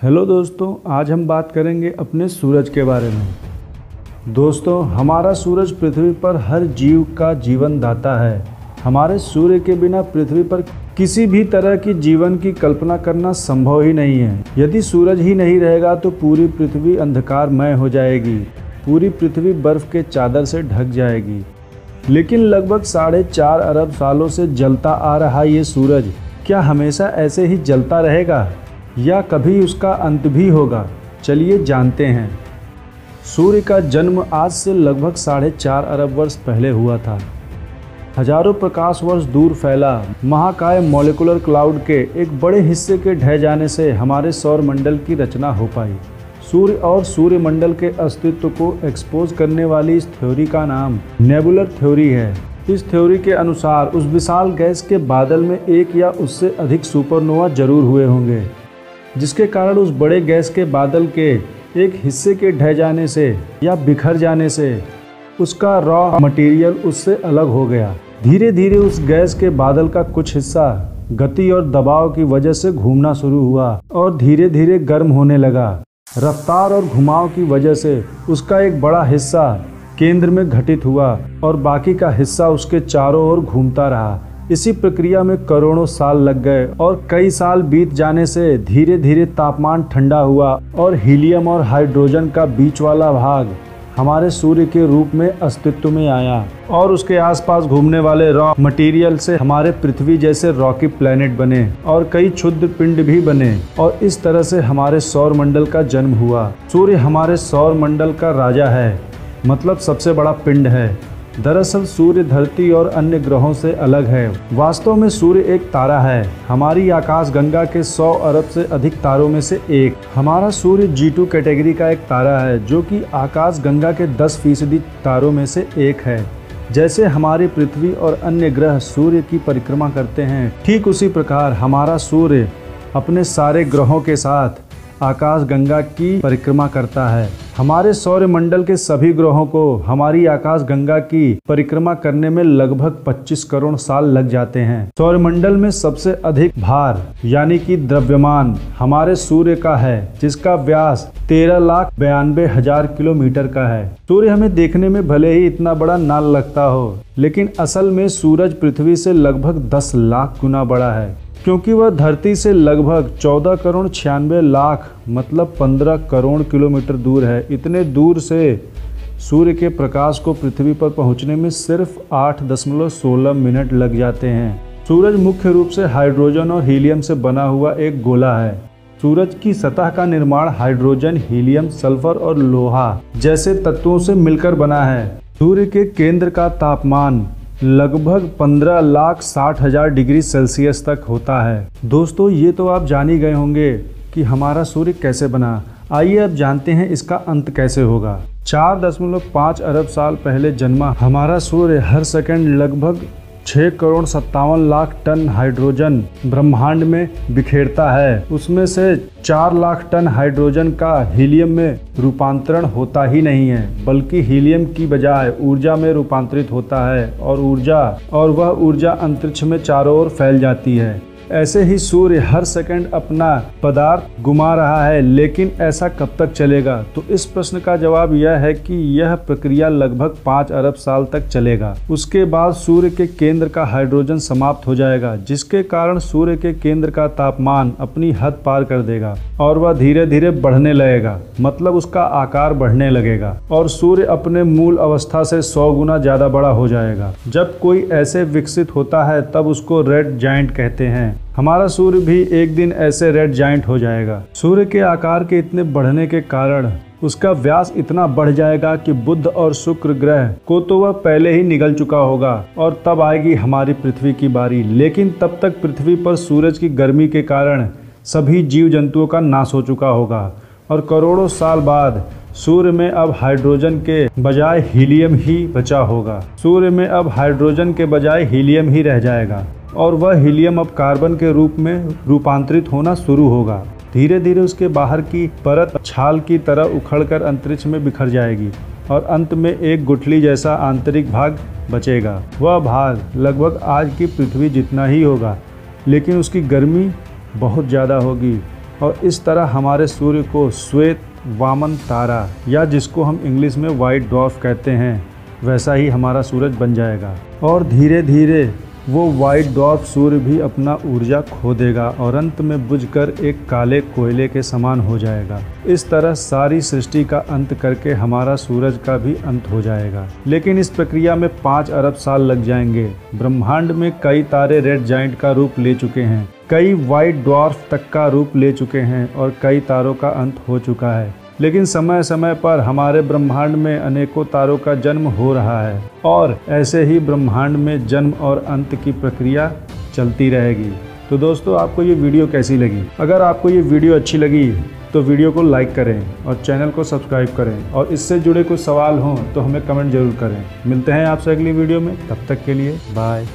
Hello दोस्तों, आज हम बात करेंगे अपने सूरज के बारे में। दोस्तों, हमारा सूरज पृथ्वी पर हर जीव का जीवन दाता है। हमारे सूर्य के बिना पृथ्वी पर किसी भी तरह की जीवन की कल्पना करना संभव ही नहीं है। यदि सूरज ही नहीं रहेगा तो पूरी पृथ्वी अंधकारमय हो जाएगी। पूरी पृथ्वी बर्फ़ के चादर से ढक जाएगी। लेकिन लगभग साढ़े चार अरब सालों से जलता आ रहा ये सूरज, क्या हमेशा ऐसे ही जलता रहेगा? या कभी उसका अंत भी होगा। चलिए जानते हैं। सूर्य का जन्म आज से लगभग साढ़े चार अरब वर्ष पहले हुआ था। हज़ारों प्रकाश वर्ष दूर फैला। महाकाय मॉलिकुलर क्लाउड के एक बड़े हिस्से के ढह जाने से हमारे सौर मंडल की रचना हो पाई। सूर्य और सूर्यमंडल के अस्तित्व को एक्सपोज करने वाली इस थ्योरी का नाम नेबुलर थ्योरी है। इस थ्योरी के अनुसार उस विशाल गैस के बादल में एक या उससे अधिक सुपरनोवा ज़रूर हुए होंगे। जिसके कारण उस बड़े गैस के बादल के एक हिस्से के ढह जाने से या बिखर जाने से उसका रॉ मटेरियल उससे अलग हो गया। धीरे धीरे उस गैस के बादल का कुछ हिस्सा गति और दबाव की वजह से घूमना शुरू हुआ और धीरे धीरे गर्म होने लगा। रफ्तार और घुमाव की वजह से उसका एक बड़ा हिस्सा केंद्र में घटित हुआ और बाकी का हिस्सा उसके चारों ओर घूमता रहा। इसी प्रक्रिया में करोड़ों साल लग गए और कई साल बीत जाने से धीरे धीरे तापमान ठंडा हुआ और हीलियम और हाइड्रोजन का बीच वाला भाग हमारे सूर्य के रूप में अस्तित्व में आया और उसके आसपास घूमने वाले रॉक मटेरियल से हमारे पृथ्वी जैसे रॉकी प्लेनेट बने और कई क्षुद्र पिंड भी बने और इस तरह से हमारे सौर मंडल का जन्म हुआ। सूर्य हमारे सौर मंडल का राजा है मतलब सबसे बड़ा पिंड है। दरअसल सूर्य धरती और अन्य ग्रहों से अलग है। वास्तव में सूर्य एक तारा है। हमारी आकाश गंगा के 100 अरब से अधिक तारों में से एक। हमारा सूर्य G2 कैटेगरी का एक तारा है, जो कि आकाश गंगा के 10 फ़ीसदी तारों में से एक है। जैसे हमारी पृथ्वी और अन्य ग्रह सूर्य की परिक्रमा करते हैं, ठीक उसी प्रकार हमारा सूर्य अपने सारे ग्रहों के साथ आकाश गंगा की परिक्रमा करता है। हमारे सौर मंडल के सभी ग्रहों को हमारी आकाश गंगा की परिक्रमा करने में लगभग 25 करोड़ साल लग जाते हैं। सौर मंडल में सबसे अधिक भार, यानी कि द्रव्यमान, हमारे सूर्य का है, जिसका व्यास तेरह लाख बयानबे हज़ार किलोमीटर का है। सूर्य हमें देखने में भले ही इतना बड़ा ना लगता हो, लेकिन असल में सूरज पृथ्वी से लगभग दस लाख गुना बड़ा है। क्योंकि वह धरती से लगभग 14 करोड़ छियानवे लाख मतलब 15 करोड़ किलोमीटर दूर है। इतने दूर से सूर्य के प्रकाश को पृथ्वी पर पहुँचने में सिर्फ़ आठ दशमलव सोलह मिनट लग जाते हैं। सूरज मुख्य रूप से हाइड्रोजन और हीलियम से बना हुआ एक गोला है। सूरज की सतह का निर्माण हाइड्रोजन, हीलियम, सल्फ़र और लोहा जैसे तत्वों से मिलकर बना है। सूर्य के केंद्र का तापमान लगभग पंद्रह लाख साठ हज़ार डिग्री सेल्सियस तक होता है। दोस्तों, ये तो आप जान ही गए होंगे कि हमारा सूर्य कैसे बना। आइए अब जानते हैं इसका अंत कैसे होगा। चार दशमलव पाँच अरब साल पहले जन्मा हमारा सूर्य हर सेकंड लगभग छः करोड़ सत्तावन लाख टन हाइड्रोजन ब्रह्मांड में बिखेरता है। उसमें से चार लाख टन हाइड्रोजन का हीलियम में रूपांतरण होता ही नहीं है, बल्कि हीलियम की बजाय ऊर्जा में रूपांतरित होता है और ऊर्जा, और वह ऊर्जा अंतरिक्ष में चारों ओर फैल जाती है। ऐसे ही सूर्य हर सेकंड अपना पदार्थ घुमा रहा है, लेकिन ऐसा कब तक चलेगा? तो इस प्रश्न का जवाब यह है कि यह प्रक्रिया लगभग पाँच अरब साल तक चलेगा। उसके बाद सूर्य के केंद्र का हाइड्रोजन समाप्त हो जाएगा, जिसके कारण सूर्य के केंद्र का तापमान अपनी हद पार कर देगा और वह धीरे धीरे बढ़ने लगेगा मतलब उसका आकार बढ़ने लगेगा और सूर्य अपने मूल अवस्था से सौ गुना ज़्यादा बड़ा हो जाएगा। जब कोई ऐसे विकसित होता है, तब उसको रेड जाइंट कहते हैं। हमारा सूर्य भी एक दिन ऐसे रेड जाइंट हो जाएगा। सूर्य के आकार के इतने बढ़ने के कारण उसका व्यास इतना बढ़ जाएगा कि बुद्ध और शुक्र ग्रह को तो वह पहले ही निगल चुका होगा और तब आएगी हमारी पृथ्वी की बारी। लेकिन तब तक पृथ्वी पर सूरज की गर्मी के कारण सभी जीव जंतुओं का नाश हो चुका होगा और करोड़ों साल बाद सूर्य में अब हाइड्रोजन के बजाय हीलियम ही बचा होगा। सूर्य में अब हाइड्रोजन के बजाय हीलियम ही रह जाएगा। और वह हीलियम अब कार्बन के रूप में रूपांतरित होना शुरू होगा। धीरे धीरे उसके बाहर की परत छाल की तरह उखड़कर अंतरिक्ष में बिखर जाएगी और अंत में एक गुठली जैसा आंतरिक भाग बचेगा। वह भाग लगभग आज की पृथ्वी जितना ही होगा, लेकिन उसकी गर्मी बहुत ज़्यादा होगी और इस तरह हमारे सूर्य को श्वेत वामन तारा या जिसको हम इंग्लिश में वाइट डॉर्फ कहते हैं, वैसा ही हमारा सूरज बन जाएगा। और धीरे धीरे वो वाइट डॉर्फ सूर्य भी अपना ऊर्जा खो देगा और अंत में बुझकर एक काले कोयले के समान हो जाएगा। इस तरह सारी सृष्टि का अंत करके हमारा सूरज का भी अंत हो जाएगा। लेकिन इस प्रक्रिया में पाँच अरब साल लग जाएँगे। ब्रह्मांड में कई तारे रेड जाइंट का रूप ले चुके हैं। कई वाइट डॉर्फ तक का रूप ले चुके हैं और कई तारों का अंत हो चुका है। लेकिन समय समय पर हमारे ब्रह्मांड में अनेकों तारों का जन्म हो रहा है और ऐसे ही ब्रह्मांड में जन्म और अंत की प्रक्रिया चलती रहेगी। तो दोस्तों, आपको ये वीडियो कैसी लगी? अगर आपको ये वीडियो अच्छी लगी तो वीडियो को लाइक करें और चैनल को सब्सक्राइब करें और इससे जुड़े कुछ सवाल हों तो हमें कमेंट ज़रूर करें। मिलते हैं आपसे अगली वीडियो में, तब तक के लिए बाय।